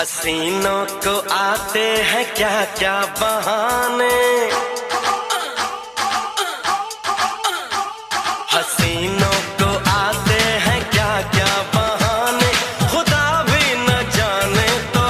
हसीनों को आते हैं क्या क्या बहाने? हसीन